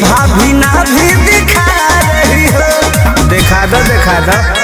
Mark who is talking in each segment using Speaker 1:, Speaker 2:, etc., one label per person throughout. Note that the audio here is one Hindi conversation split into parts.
Speaker 1: भाभी ना भी दिखा रही हो। देखा दो देखा दो।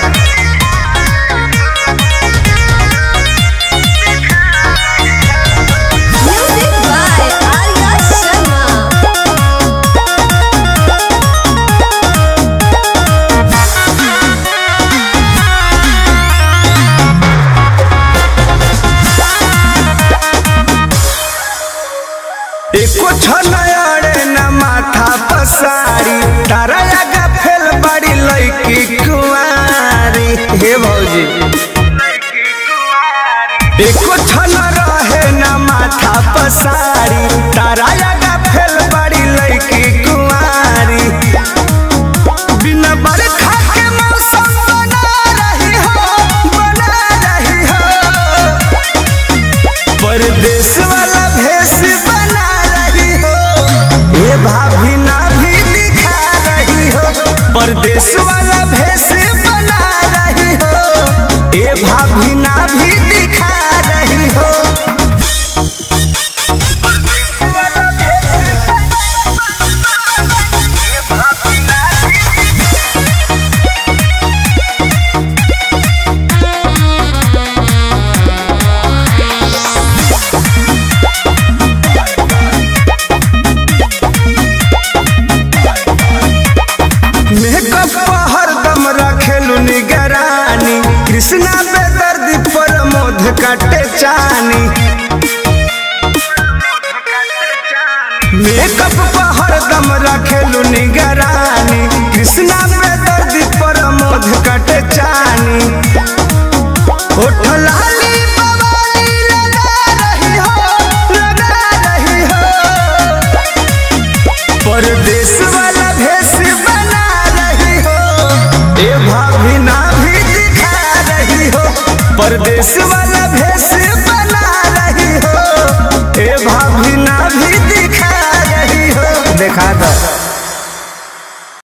Speaker 1: पसारी तारा लगा फेल बड़ी लड़की कुंवारी। हे भौजी। एको छन रहे न माथा पसारी। तारा लगा फेल बड़ी लड़की कुंवारी। बिना बरखा के मौसम बना रही हो, बना रही हो। परदेश परदेश कटे चानी। मेकअप पर हरदम रखेलू निगरानी। कृष्णा बेदर्दी प्रमोद कटे चानी। होठ लाली बवाली लगा रही हो, लगा रही हो। परदेश वाला भेष बना रही हो, ए भाभी ना भी दिखा रही हो। परदेश वाला भेष भी दिखा रही हो। देखा दो